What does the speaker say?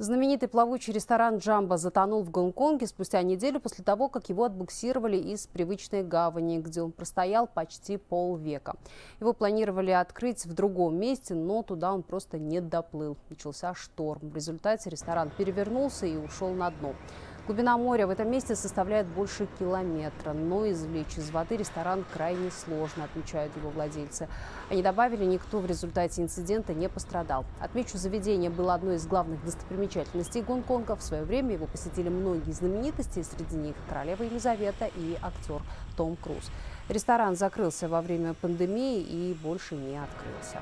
Знаменитый плавучий ресторан «Джамбо» затонул в Гонконге спустя неделю после того, как его отбуксировали из привычной гавани, где он простоял почти полвека. Его планировали открыть в другом месте, но туда он просто не доплыл. Начался шторм. В результате ресторан перевернулся и ушел на дно. Глубина моря в этом месте составляет больше километра, но извлечь из воды ресторан крайне сложно, отмечают его владельцы. Они добавили, никто в результате инцидента не пострадал. Отмечу, заведение было одной из главных достопримечательностей Гонконга. В свое время его посетили многие знаменитости, среди них королева Елизавета и актер Том Круз. Ресторан закрылся во время пандемии и больше не открылся.